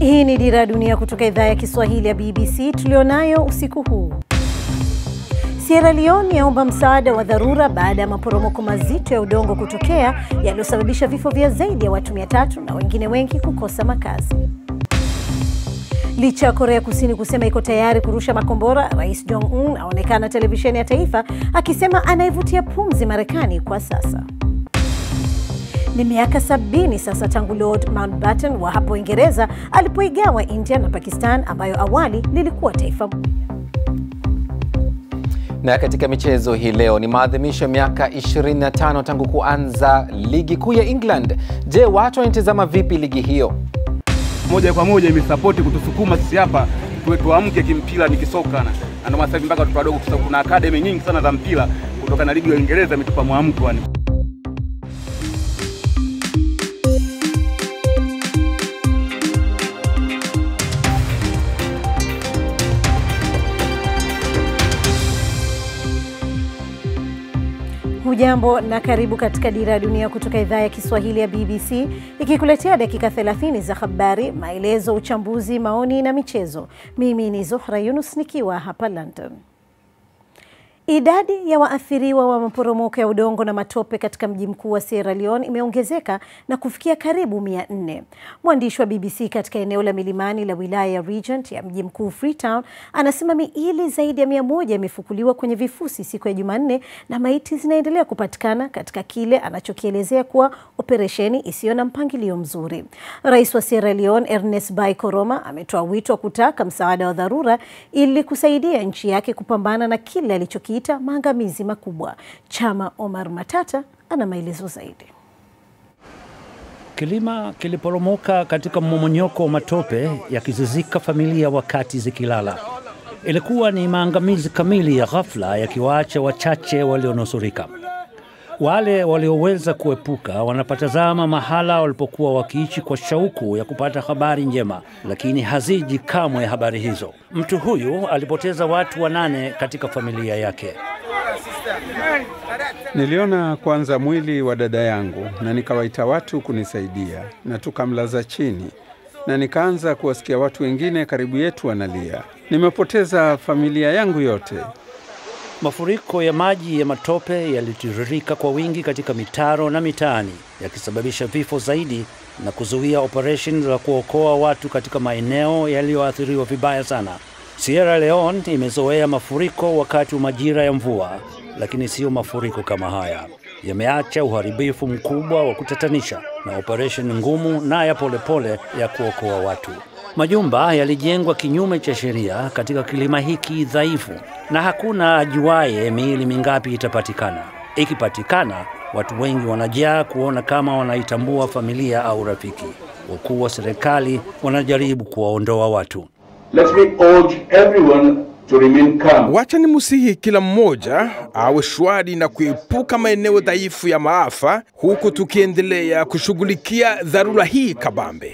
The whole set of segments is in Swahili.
Hii ni Dira ya Dunia kutoka idhaa ya Kiswahili ya BBC tulionayo usiku huu. Sierra Leone yaomba msaada wa dharura baada ya maporomoko mazito ya udongo kutokea yaliyosababisha vifo vya zaidi ya watu 300 na wengine wengi kukosa makazi. Licha ya Korea Kusini kusema iko tayari kurusha makombora, Rais Jong Un aonekana televisheni ya taifa akisema anaivutia pumzi Marekani kwa sasa. Ni miaka sabini sasa tangu Lord Mountbatten wa hapo Uingereza alipoigawa India na Pakistan ambayo awali lilikuwa taifa moja. Na katika michezo hii leo ni maadhimisho ya miaka 25 tangu kuanza ligi kuu ya England. Je, watu wanaitazama vipi ligi hiyo? moja kwa moja imesapoti kutusukuma sisi hapa tuwe tuamke kimpira ni kisoka na ndio maana sasa mpaka watoto wadogo, kuna academy nyingi sana za mpira kutoka na ligi ya Uingereza imetupa mwamko yani. Hujambo na karibu katika Dira ya Dunia kutoka idhaa ya Kiswahili ya BBC ikikuletea dakika 30 za habari, maelezo, uchambuzi, maoni na michezo. Mimi ni Zuhra Yunus nikiwa hapa London. Idadi ya waathiriwa wa maporomoko ya udongo na matope katika mji mkuu wa Sierra Leone imeongezeka na kufikia karibu mia nne. Mwandishi wa BBC katika eneo la milimani la wilaya ya Regent ya mji mkuu Freetown anasema miili zaidi ya mia moja imefukuliwa kwenye vifusi siku ya Jumanne na maiti zinaendelea kupatikana katika kile anachokielezea kuwa operesheni isiyo na mpangilio mzuri. Rais wa Sierra Leone Ernest Bai Koroma ametoa wito wa kutaka msaada wa dharura ili kusaidia nchi yake kupambana na kile alichokiita maangamizi makubwa. Chama Omar Matata ana maelezo zaidi. Kilima kiliporomoka katika mmomonyoko wa matope yakizizika familia wakati zikilala. Ilikuwa ni maangamizi kamili ya ghafla, yakiwaacha wachache walionusurika. Wale walioweza kuepuka wanapatazama mahala walipokuwa wakiishi kwa shauku ya kupata habari njema, lakini haziji kamwe habari hizo. Mtu huyu alipoteza watu wanane katika familia yake. Niliona kwanza mwili wa dada yangu na nikawaita watu kunisaidia, na tukamlaza chini, na nikaanza kuwasikia watu wengine karibu yetu wanalia. Nimepoteza familia yangu yote. Mafuriko ya maji ya matope yalitiririka kwa wingi katika mitaro na mitaani, yakisababisha vifo zaidi na kuzuia operesheni za kuokoa watu katika maeneo yaliyoathiriwa vibaya sana. Sierra Leone imezoea mafuriko wakati wa majira ya mvua, lakini siyo mafuriko kama haya. Yameacha uharibifu mkubwa wa kutatanisha na operesheni ngumu na ya polepole ya kuokoa watu. Majumba yalijengwa kinyume cha sheria katika kilima hiki dhaifu, na hakuna ajuaye miili mingapi itapatikana. Ikipatikana, watu wengi wanajaa kuona kama wanaitambua familia au rafiki. Wakuu wa serikali wanajaribu kuwaondoa watu. Let me urge everyone to remain calm. Wacha ni musihi kila mmoja awe shwari na kuepuka maeneo dhaifu ya maafa, huku tukiendelea kushughulikia dharura hii kabambe.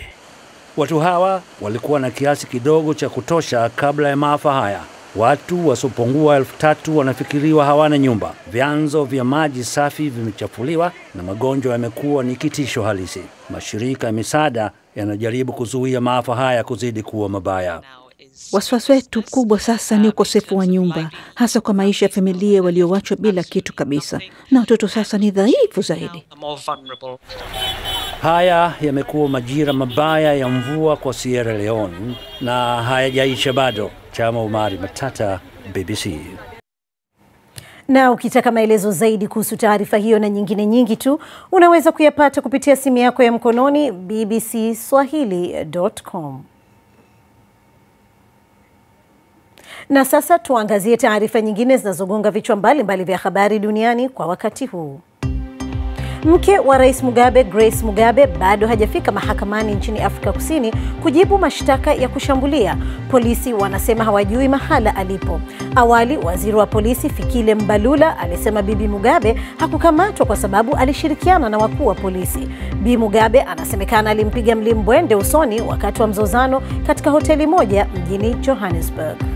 Watu hawa walikuwa na kiasi kidogo cha kutosha kabla ya maafa haya. Watu wasiopungua elfu tatu wanafikiriwa hawana nyumba. Vyanzo vya maji safi vimechafuliwa na magonjwa yamekuwa ni kitisho halisi. Mashirika ya misaada yanajaribu kuzuia maafa haya kuzidi kuwa mabaya. Wasiwasi wetu mkubwa sasa ni ukosefu wa nyumba, hasa kwa maisha ya familia waliowachwa bila kitu kabisa, na watoto sasa ni dhaifu zaidi. Haya yamekuwa majira mabaya ya mvua kwa Sierra Leone na hayajaisha bado. Chama Umari Matata, BBC. Na ukitaka maelezo zaidi kuhusu taarifa hiyo na nyingine nyingi tu unaweza kuyapata kupitia simu yako ya mkononi bbcswahili.com. Na sasa tuangazie taarifa nyingine zinazogonga vichwa mbalimbali vya habari duniani kwa wakati huu. Mke wa Rais Mugabe, Grace Mugabe, bado hajafika mahakamani nchini Afrika Kusini kujibu mashtaka ya kushambulia. Polisi wanasema hawajui mahala alipo. Awali, waziri wa polisi Fikile Mbalula alisema Bibi Mugabe hakukamatwa kwa sababu alishirikiana na wakuu wa polisi. Bi Mugabe anasemekana alimpiga mlimbwende usoni wakati wa mzozano katika hoteli moja mjini Johannesburg.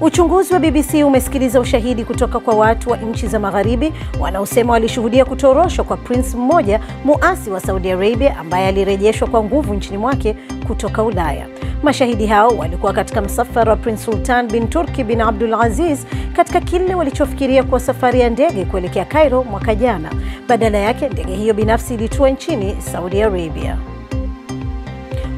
Uchunguzi wa BBC umesikiliza ushahidi kutoka kwa watu wa nchi za magharibi wanaosema walishuhudia kutoroshwa kwa prince mmoja muasi wa Saudi Arabia ambaye alirejeshwa kwa nguvu nchini mwake kutoka Ulaya. Mashahidi hao walikuwa katika msafara wa Prince Sultan bin Turki bin Abdul Aziz katika kile walichofikiria kuwa safari ya ndege kuelekea Cairo mwaka jana. Badala yake ndege hiyo binafsi ilitua nchini Saudi Arabia.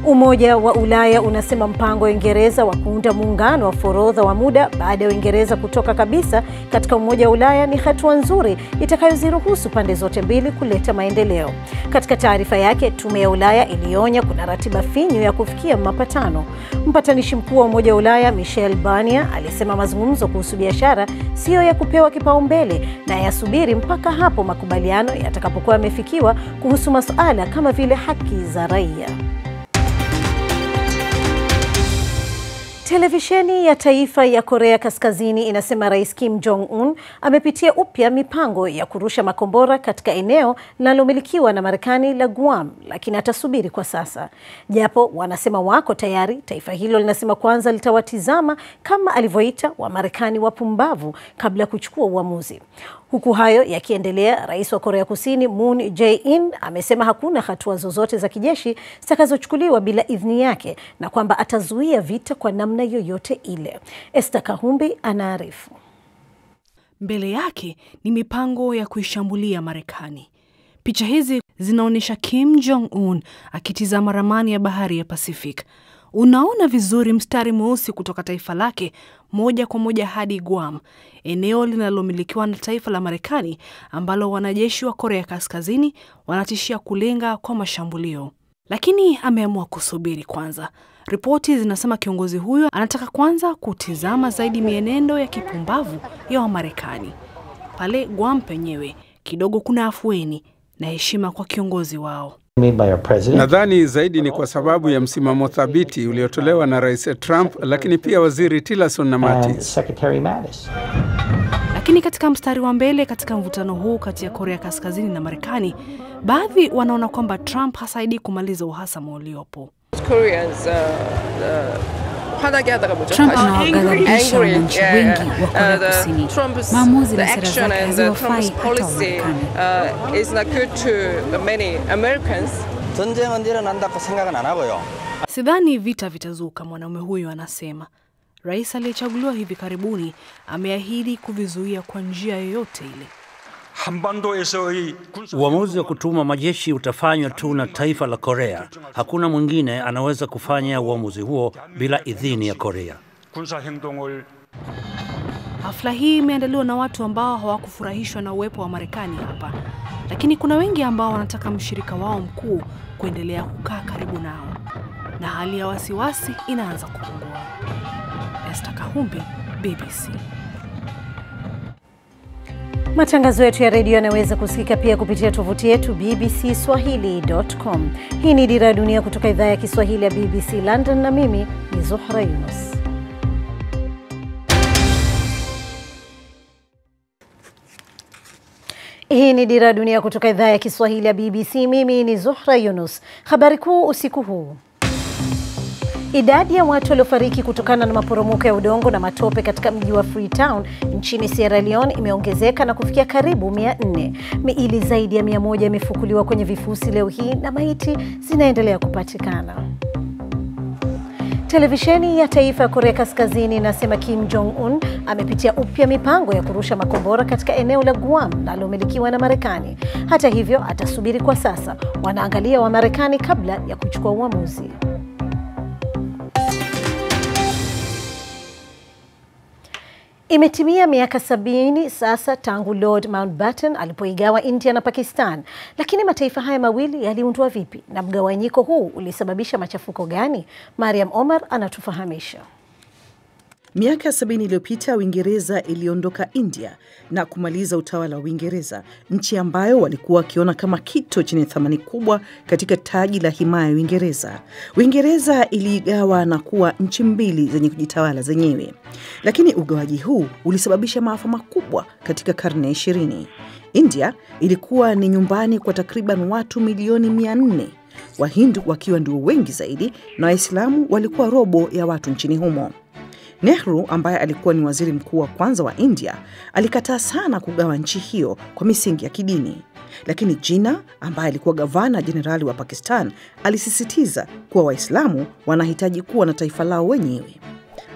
Umoja wa Ulaya unasema mpango wa Uingereza wa kuunda muungano wa forodha wa muda baada ya Uingereza kutoka kabisa katika Umoja wa Ulaya ni hatua nzuri itakayoziruhusu pande zote mbili kuleta maendeleo. Katika taarifa yake, tume ya Ulaya ilionya kuna ratiba finyu ya kufikia mapatano. Mpatanishi mkuu wa Umoja wa Ulaya Michel Barnier alisema mazungumzo kuhusu biashara siyo ya kupewa kipaumbele na yasubiri mpaka hapo makubaliano yatakapokuwa yamefikiwa kuhusu masuala kama vile haki za raia. Televisheni ya taifa ya Korea Kaskazini inasema Rais Kim Jong Un amepitia upya mipango ya kurusha makombora katika eneo linalomilikiwa na Marekani la Guam, lakini atasubiri kwa sasa. Japo wanasema wako tayari, taifa hilo linasema kwanza litawatizama kama alivyoita Wamarekani wapumbavu kabla ya kuchukua uamuzi. Huku hayo yakiendelea, rais wa Korea Kusini Moon Jae-in amesema hakuna hatua zozote za kijeshi zitakazochukuliwa bila idhini yake na kwamba atazuia vita kwa namna yoyote ile. Esther Kahumbi anaarifu. Mbele yake ni mipango ya kuishambulia Marekani. Picha hizi zinaonyesha Kim Jong Un akitizama ramani ya bahari ya Pacific. Unaona vizuri mstari mweusi kutoka taifa lake moja kwa moja hadi Guam, eneo linalomilikiwa na taifa la Marekani ambalo wanajeshi wa Korea Kaskazini wanatishia kulenga kwa mashambulio. Lakini ameamua kusubiri kwanza. Ripoti zinasema kiongozi huyo anataka kwanza kutizama zaidi mienendo ya kipumbavu ya Wamarekani. Pale Guam penyewe kidogo kuna afueni na heshima kwa kiongozi wao. Nadhani zaidi ni kwa sababu ya msimamo thabiti uliotolewa na Rais Trump, lakini pia Waziri Tillerson na Mattis. Lakini katika mstari wa mbele katika mvutano huu kati ya Korea Kaskazini na Marekani, baadhi wanaona kwamba Trump hasaidii kumaliza uhasama uliopo. Trump anawaghadhabisha wananchi wengi wa Korea Kusini. Maamuzi na sera zake haziwafai hata Wamarekani. Sidhani vita vitazuka, mwanaume huyo anasema. Rais aliyechaguliwa hivi karibuni ameahidi kuvizuia kwa njia yoyote ile. Uamuzi wa kutuma majeshi utafanywa tu na taifa la Korea. Hakuna mwingine anaweza kufanya uamuzi huo bila idhini ya Korea. Hafla hii imeandaliwa na watu ambao hawakufurahishwa na uwepo wa Marekani hapa, lakini kuna wengi ambao wanataka mshirika wao mkuu kuendelea kukaa karibu nao, na hali ya wasiwasi inaanza kupungua. Esther Kahumbi, BBC. Matangazo yetu ya redio yanaweza kusikika pia kupitia tovuti yetu BBC Swahili.com. Hii ni Dira ya Dunia kutoka idhaa ya Kiswahili ya BBC London, na mimi ni Zuhra Yunus. Hii ni Dira ya Dunia kutoka idhaa ya Kiswahili ya BBC. Mimi ni Zuhra Yunus. Habari kuu usiku huu Idadi ya watu waliofariki kutokana na maporomoko ya udongo na matope katika mji wa Freetown nchini Sierra Leone imeongezeka na kufikia karibu 400. Miili zaidi ya 100 imefukuliwa kwenye vifusi leo hii na maiti zinaendelea kupatikana. Televisheni ya taifa ya Korea Kaskazini inasema Kim Jong Un amepitia upya mipango ya kurusha makombora katika eneo la Guam linalomilikiwa na Marekani. Hata hivyo, atasubiri kwa sasa. Wanaangalia wa Marekani kabla ya kuchukua uamuzi. Imetimia miaka sabini sasa tangu Lord Mountbatten alipoigawa India na Pakistan, lakini mataifa haya mawili yaliundwa vipi na mgawanyiko huu ulisababisha machafuko gani? Mariam Omar anatufahamisha. Miaka sabini iliyopita Uingereza iliondoka India na kumaliza utawala wa Uingereza, nchi ambayo walikuwa wakiona kama kito chenye thamani kubwa katika taji la himaya ya Uingereza. Uingereza iliigawa na kuwa nchi mbili zenye kujitawala zenyewe, lakini ugawaji huu ulisababisha maafa makubwa katika karne ya ishirini. India ilikuwa ni nyumbani kwa takriban watu milioni mia nne Wahindu wakiwa ndio wengi zaidi na Waislamu walikuwa robo ya watu nchini humo. Nehru ambaye alikuwa ni waziri mkuu wa kwanza wa India alikataa sana kugawa nchi hiyo kwa misingi ya kidini, lakini Jinnah ambaye alikuwa gavana jenerali wa Pakistan alisisitiza kuwa Waislamu wanahitaji kuwa na taifa lao wenyewe.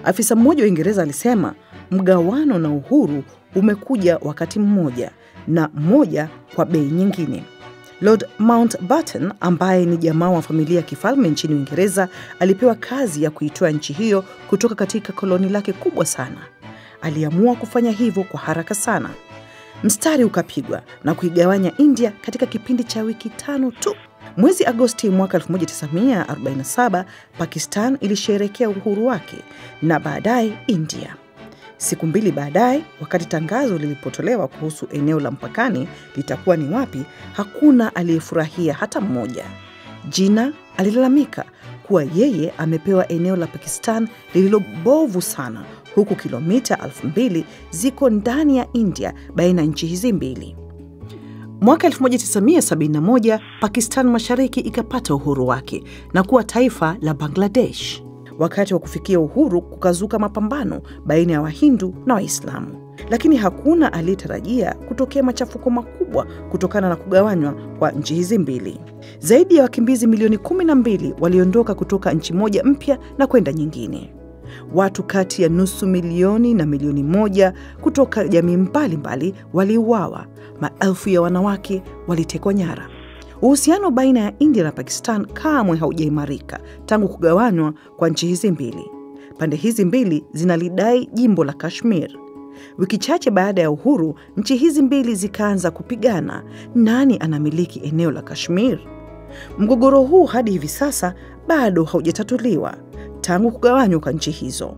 Afisa mmoja wa Uingereza alisema mgawano na uhuru umekuja wakati mmoja na mmoja kwa bei nyingine. Lord Mountbatten ambaye ni jamaa wa familia ya kifalme nchini Uingereza alipewa kazi ya kuitoa nchi hiyo kutoka katika koloni lake kubwa sana. Aliamua kufanya hivyo kwa haraka sana. Mstari ukapigwa na kuigawanya India katika kipindi cha wiki tano tu. Mwezi Agosti mwaka 1947 Pakistan ilisherehekea uhuru wake na baadaye India. Siku mbili baadaye, wakati tangazo lilipotolewa kuhusu eneo la mpakani litakuwa ni wapi, hakuna aliyefurahia hata mmoja. Jina alilalamika kuwa yeye amepewa eneo la Pakistan lililo bovu sana, huku kilomita elfu mbili ziko ndani ya India baina ya nchi hizi mbili. Mwaka 1971 Pakistan Mashariki ikapata uhuru wake na kuwa taifa la Bangladesh. Wakati wa kufikia uhuru kukazuka mapambano baina ya Wahindu na Waislamu, lakini hakuna aliyetarajia kutokea machafuko makubwa kutokana na kugawanywa kwa nchi hizi mbili. Zaidi ya wakimbizi milioni 12 waliondoka kutoka nchi moja mpya na kwenda nyingine. Watu kati ya nusu milioni na milioni moja kutoka jamii mbalimbali waliuawa. Maelfu ya wanawake walitekwa nyara. Uhusiano baina ya India na Pakistan kamwe haujaimarika tangu kugawanywa kwa nchi hizi mbili. Pande hizi mbili zinalidai jimbo la Kashmir. Wiki chache baada ya uhuru, nchi hizi mbili zikaanza kupigana, nani anamiliki eneo la Kashmir? Mgogoro huu hadi hivi sasa bado haujatatuliwa tangu kugawanywa kwa nchi hizo.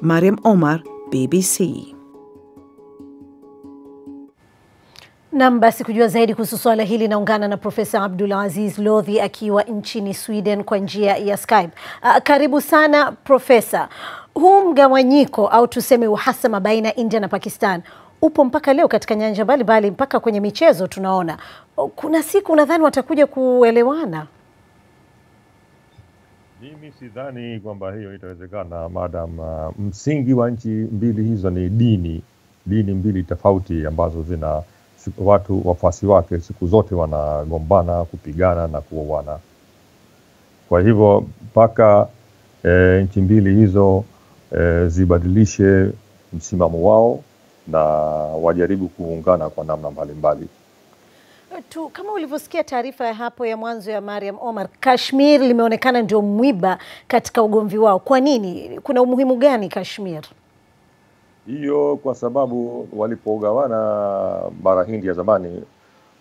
Mariam Omar, BBC. Nam, basi kujua zaidi kuhusu swala hili naungana na Profesa Abdul Aziz Lodhi akiwa nchini Sweden kwa njia ya Skype. Uh, karibu sana Profesa. Huu mgawanyiko au tuseme uhasama baina ya India na Pakistan upo mpaka leo katika nyanja mbalimbali, mpaka kwenye michezo tunaona. Kuna siku nadhani watakuja kuelewana. Mimi sidhani kwamba hiyo itawezekana, madam uh, msingi wa nchi mbili hizo ni dini, dini mbili tofauti ambazo zina watu wafuasi wake siku zote wanagombana, kupigana na kuoana. Kwa hivyo mpaka e, nchi mbili hizo e, zibadilishe msimamo wao na wajaribu kuungana kwa namna mbalimbali tu kama ulivyosikia taarifa ya hapo ya mwanzo ya Mariam Omar, Kashmir limeonekana ndio mwiba katika ugomvi wao. Kwa nini? Kuna umuhimu gani Kashmir? Hiyo kwa sababu walipogawana bara Hindi ya zamani,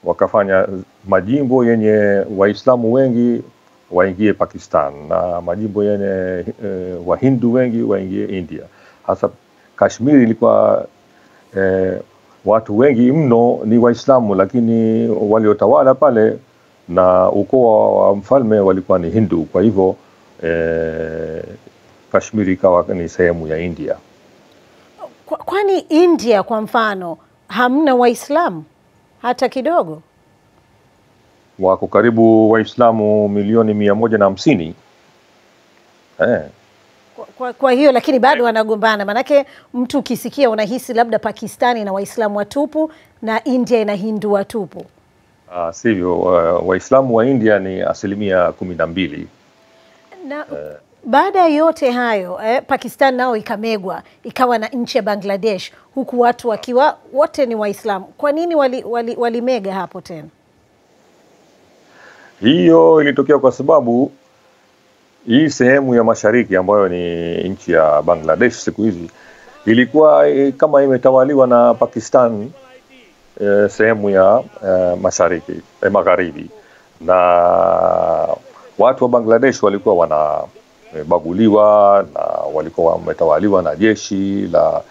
wakafanya majimbo yenye Waislamu wengi waingie Pakistan na majimbo yenye e, Wahindu wengi waingie India. Hasa Kashmiri ilikuwa e, watu wengi mno ni Waislamu, lakini waliotawala pale na ukoo wa mfalme walikuwa ni Hindu. Kwa hivyo e, Kashmiri ikawa ni sehemu ya India. Kwani India kwa mfano hamna Waislamu hata kidogo? Wako karibu Waislamu milioni mia moja na hamsini eh. Kwa, kwa, kwa hiyo lakini bado wanagombana, maanake mtu ukisikia unahisi labda Pakistani na Waislamu watupu na India ina Hindu watupu. Uh, sivyo. Waislamu wa India ni asilimia kumi na mbili na uh, baada ya yote hayo eh, Pakistan nao ikamegwa ikawa na nchi ya Bangladesh, huku watu wakiwa wote ni Waislamu. Kwa nini walimega wali, wali hapo tena? Hiyo ilitokea kwa sababu hii sehemu ya mashariki ambayo ni nchi ya Bangladesh siku hizi ilikuwa e, kama imetawaliwa na Pakistan eh, sehemu ya eh, mashariki eh, magharibi, na watu wa Bangladesh walikuwa wana baguliwa na walikuwa wametawaliwa na jeshi la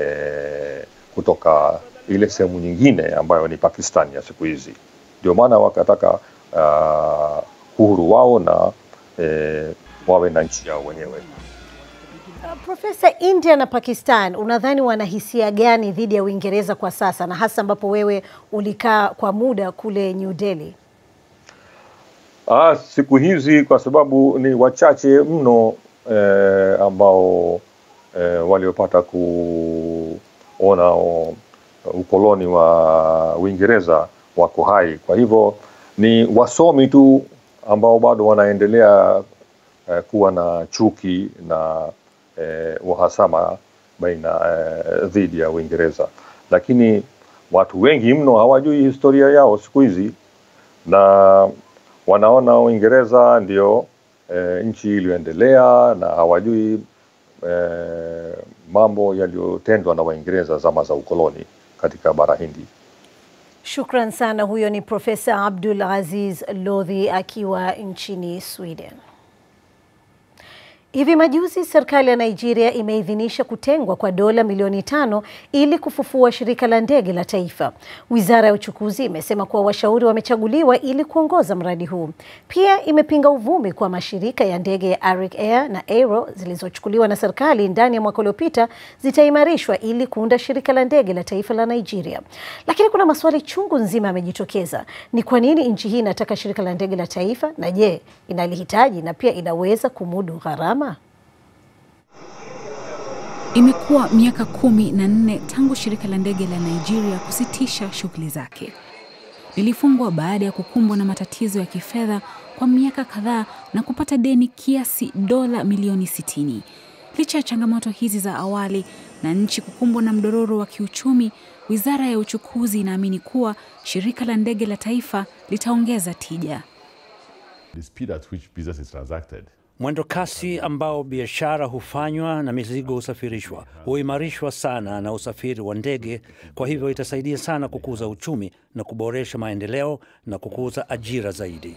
e, kutoka ile sehemu nyingine ambayo ni Pakistan ya siku hizi. Ndio maana wakataka uh, uhuru wao na e, wawe na nchi yao wenyewe. Uh, Profesa, India na Pakistan unadhani wana hisia gani dhidi ya Uingereza kwa sasa, na hasa ambapo wewe ulikaa kwa muda kule New Delhi? Ah, siku hizi kwa sababu ni wachache mno eh, ambao eh, waliopata kuona o, ukoloni wa Uingereza wako hai. Kwa hivyo ni wasomi tu ambao bado wanaendelea eh, kuwa na chuki na eh, uhasama baina eh, dhidi ya Uingereza, lakini watu wengi mno hawajui historia yao siku hizi na wanaona Uingereza ndio e, nchi iliyoendelea na hawajui e, mambo yaliyotendwa na Waingereza zama za ukoloni katika bara Hindi. Shukran sana. Huyo ni Profesa Abdul Aziz Lodhi akiwa nchini Sweden. Hivi majuzi serikali ya Nigeria imeidhinisha kutengwa kwa dola milioni tano ili kufufua shirika la ndege la taifa. Wizara ya uchukuzi imesema kuwa washauri wamechaguliwa ili kuongoza mradi huu. Pia imepinga uvumi kwa mashirika ya ndege ya Arik Air na Aero zilizochukuliwa na serikali ndani ya mwaka uliopita zitaimarishwa ili kuunda shirika la ndege la taifa la Nigeria. Lakini kuna maswali chungu nzima yamejitokeza. Ni kwa nini nchi hii inataka shirika la ndege la taifa, na je, inalihitaji na pia inaweza kumudu gharama? Imekuwa miaka kumi na nne tangu shirika la ndege la Nigeria kusitisha shughuli zake. Lilifungwa baada ya kukumbwa na matatizo ya kifedha kwa miaka kadhaa na kupata deni kiasi dola milioni sitini. Licha ya changamoto hizi za awali na nchi kukumbwa na mdororo wa kiuchumi, wizara ya uchukuzi inaamini kuwa shirika la ndege la taifa litaongeza tija. The speed at which business is transacted Mwendo kasi ambao biashara hufanywa na mizigo husafirishwa huimarishwa sana na usafiri wa ndege. Kwa hivyo itasaidia sana kukuza uchumi na kuboresha maendeleo na kukuza ajira zaidi.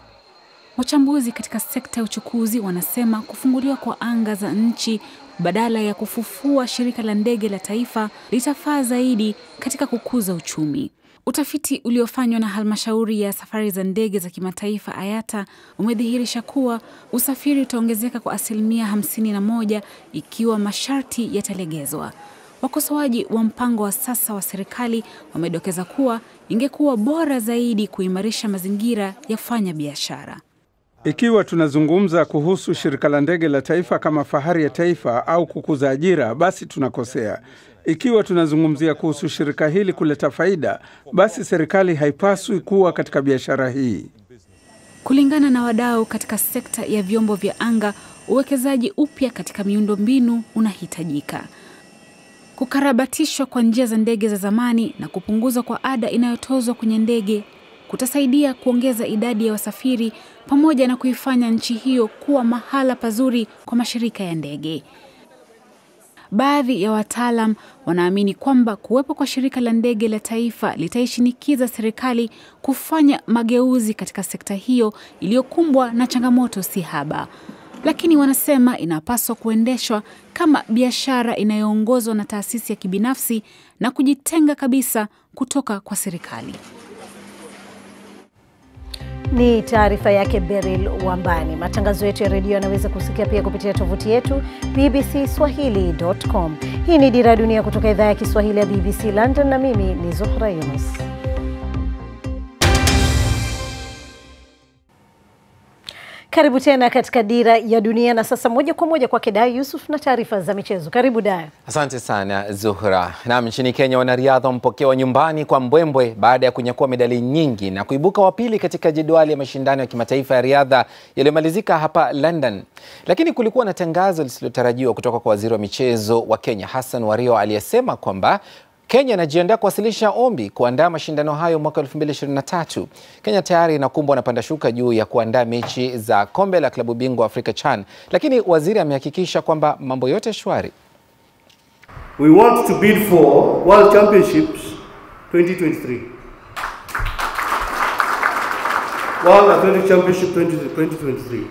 Wachambuzi katika sekta ya uchukuzi wanasema kufunguliwa kwa anga za nchi badala ya kufufua shirika la ndege la taifa litafaa zaidi katika kukuza uchumi. Utafiti uliofanywa na halmashauri ya safari za ndege za kimataifa Ayata umedhihirisha kuwa usafiri utaongezeka kwa asilimia hamsini na moja ikiwa masharti yatalegezwa. Wakosoaji wa mpango wa sasa wa serikali wamedokeza kuwa ingekuwa bora zaidi kuimarisha mazingira ya kufanya biashara. Ikiwa tunazungumza kuhusu shirika la ndege la taifa kama fahari ya taifa au kukuza ajira, basi tunakosea. Ikiwa tunazungumzia kuhusu shirika hili kuleta faida, basi serikali haipaswi kuwa katika biashara hii. Kulingana na wadau katika sekta ya vyombo vya anga, uwekezaji upya katika miundombinu unahitajika. Kukarabatishwa kwa njia za ndege za zamani na kupunguzwa kwa ada inayotozwa kwenye ndege kutasaidia kuongeza idadi ya wasafiri pamoja na kuifanya nchi hiyo kuwa mahala pazuri kwa mashirika ya ndege. Baadhi ya wataalam wanaamini kwamba kuwepo kwa shirika la ndege la taifa litaishinikiza serikali kufanya mageuzi katika sekta hiyo iliyokumbwa na changamoto si haba. Lakini wanasema inapaswa kuendeshwa kama biashara inayoongozwa na taasisi ya kibinafsi na kujitenga kabisa kutoka kwa serikali. Ni taarifa yake Beril Wambani. Matangazo yetu ya redio yanaweza kusikia pia kupitia tovuti yetu bbcswahili.com. Hii ni Dira ya Dunia kutoka idhaa ya Kiswahili ya BBC London, na mimi ni Zuhra Yunus. Karibu tena katika Dira ya Dunia, na sasa moja kwa moja kwake Dai Yusuf na taarifa za michezo. Karibu Dai. Asante sana Zuhra. Naam, nchini Kenya wanariadha wampokewa nyumbani kwa mbwembwe baada ya kunyakua medali nyingi na kuibuka wa pili katika jedwali ya mashindano ya kimataifa ya riadha yaliyomalizika hapa London. Lakini kulikuwa na tangazo lisilotarajiwa kutoka kwa waziri wa michezo wa Kenya Hassan Wario aliyesema kwamba Kenya inajiandaa kuwasilisha ombi kuandaa mashindano hayo mwaka 2023. Kenya tayari inakumbwa na panda shuka juu ya kuandaa mechi za kombe la klabu bingwa Afrika CHAN, lakini waziri amehakikisha kwamba mambo yote shwari. We want to bid for World Championships 2023. World Athletic Championship 2023.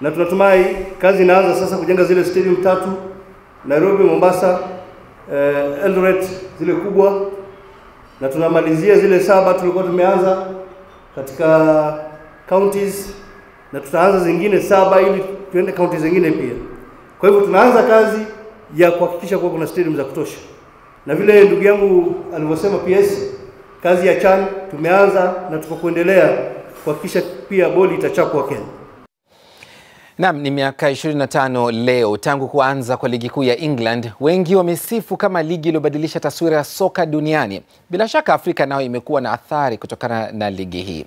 Na tunatumai kazi inaanza sasa kujenga zile stadium tatu Nairobi, Mombasa, eh, Eldoret zile kubwa, na tunamalizia zile saba tulikuwa tumeanza katika counties, na tutaanza zingine saba ili tuende counties zingine pia. Kwa hivyo tunaanza kazi ya kuhakikisha kuwa kuna stadium za kutosha, na vile ndugu yangu alivyosema PS, kazi ya CHAN tumeanza na tuko kuendelea kuhakikisha pia boli itachapwa Kenya. Nam, ni miaka 25 leo tangu kuanza kwa ligi kuu ya England. Wengi wamesifu kama ligi iliyobadilisha taswira ya soka duniani. Bila shaka Afrika nayo imekuwa na athari kutokana na ligi hii,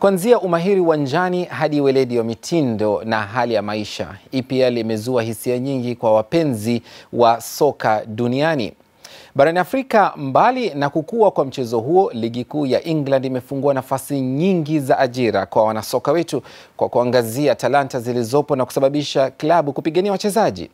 kuanzia umahiri uwanjani hadi weledi wa mitindo na hali ya maisha. EPL imezua hisia nyingi kwa wapenzi wa soka duniani. Barani Afrika, mbali na kukua kwa mchezo huo, ligi kuu ya England imefungua nafasi nyingi za ajira kwa wanasoka wetu kwa kuangazia talanta zilizopo na kusababisha klabu kupigania wachezaji.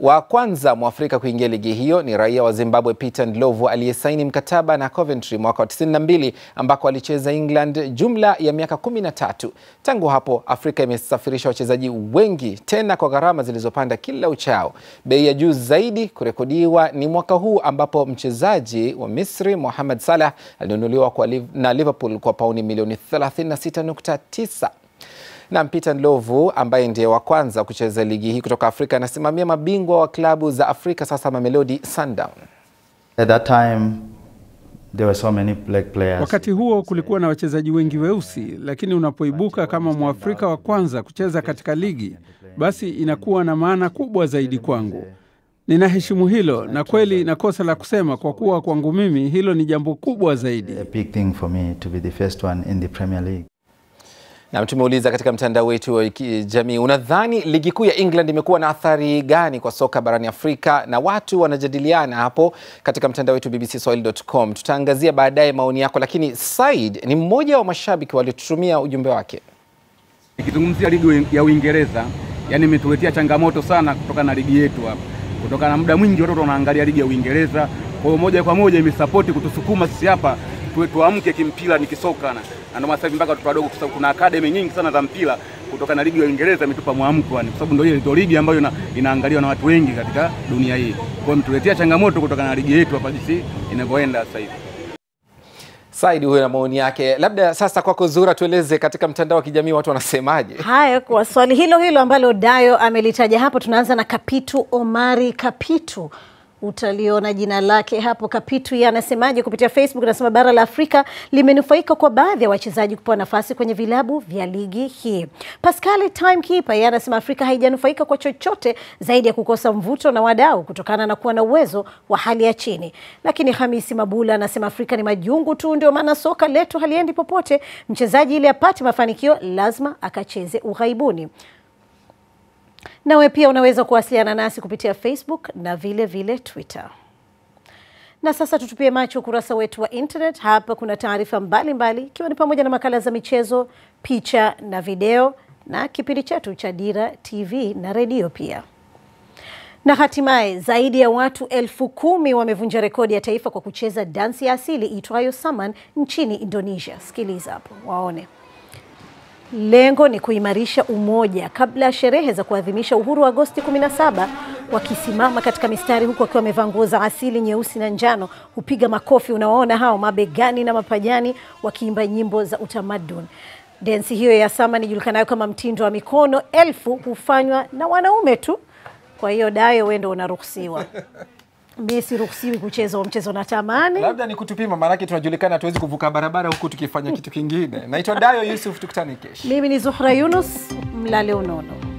Wa kwanza Mwafrika kuingia ligi hiyo ni raia wa Zimbabwe Peter Ndlovu aliyesaini mkataba na Coventry mwaka wa 92 ambako alicheza England jumla ya miaka 13. Tangu hapo Afrika imesafirisha wachezaji wengi tena kwa gharama zilizopanda kila uchao. Bei ya juu zaidi kurekodiwa ni mwaka huu ambapo mchezaji wa Misri Mohamed Salah alinunuliwa na Liverpool kwa pauni milioni 36.9 na Peter Ndlovu ambaye ndiye wa kwanza kucheza ligi hii kutoka Afrika anasimamia mabingwa wa klabu za Afrika sasa Mamelodi Sundown. At that time, there were so many black players. Wakati huo kulikuwa na wachezaji wengi weusi, lakini unapoibuka kama Mwafrika wa kwanza kucheza katika ligi, basi inakuwa na maana kubwa zaidi kwangu. nina Ninaheshimu hilo na kweli na kosa la kusema kwa kuwa kwangu mimi hilo ni jambo kubwa zaidi. Na tumeuliza katika mtandao wetu wa jamii, unadhani ligi kuu ya England imekuwa na athari gani kwa soka barani Afrika? Na watu wanajadiliana hapo katika mtandao wetu bbcswahili.com. Tutaangazia baadaye maoni yako, lakini Said ni mmoja wa mashabiki waliotutumia ujumbe wake. Ikizungumzia ligi ya Uingereza, yani imetuletea changamoto sana kutokana na ligi yetu hapa, kutokana na muda mwingi watoto wanaangalia ligi ya Uingereza. Kwa hiyo moja kwa moja imesapoti kutusukuma sisi hapa tuamke kimpira ni kisoka na ndio maana hivi mpaka watoto wadogo, kwa sababu kuna academy nyingi sana za mpira kutoka na ligi ya Uingereza imetupa mwamko, yani kwa sababu ndio ile ndio ligi ambayo ina, inaangaliwa na watu wengi katika dunia hii. Kwa hiyo mtuletea changamoto kutoka na ligi yetu hapa jinsi inavyoenda sasa hivi. Saidi huyo na maoni yake. Labda sasa kwako Zura, tueleze katika mtandao wa kijamii watu wanasemaje? Haya, kwa swali hilo hilo ambalo Dayo amelitaja hapo, tunaanza na Kapitu Omari Kapitu utaliona jina lake hapo. Kapitu yeye anasemaje kupitia Facebook? Anasema bara la Afrika limenufaika kwa baadhi ya wachezaji kupewa nafasi kwenye vilabu vya ligi hii. Pascal Timekeeper yeye anasema Afrika haijanufaika kwa chochote zaidi ya kukosa mvuto na wadau kutokana na kuwa na uwezo wa hali ya chini. Lakini Hamisi Mabula anasema Afrika ni majungu tu, ndio maana soka letu haliendi popote. Mchezaji ili apate mafanikio lazima akacheze ughaibuni. Nawe pia unaweza kuwasiliana nasi kupitia Facebook na vile vile Twitter. Na sasa tutupie macho ukurasa wetu wa internet. Hapa kuna taarifa mbalimbali, ikiwa ni pamoja na makala za michezo, picha na video, na kipindi chetu cha Dira TV na redio pia. Na hatimaye zaidi ya watu elfu kumi wamevunja rekodi ya taifa kwa kucheza dansi ya asili iitwayo Saman nchini Indonesia. Sikiliza hapo waone. Lengo ni kuimarisha umoja kabla ya sherehe za kuadhimisha uhuru wa Agosti 17. Wakisimama katika mistari huku wakiwa wamevaa nguo za asili nyeusi na njano, hupiga makofi, unawaona hao mabegani na mapajani, wakiimba nyimbo za utamaduni. Densi hiyo ya Sama ijulikanayo kama mtindo wa mikono elfu hufanywa na wanaume tu. Kwa hiyo Dayo, wewe ndio unaruhusiwa. Mimi siruhusiwi kucheza mchezo, natamani. Labda ni kutupima, maanake tunajulikana, hatuwezi kuvuka barabara huku tukifanya kitu kingine. Naitwa Dayo Yusuf, tukutane kesho. Mimi ni Zuhra Yunus, mlale unono.